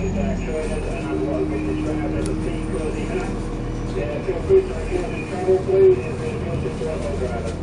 Feel free to return and travel, please, and we'll get you up on driver.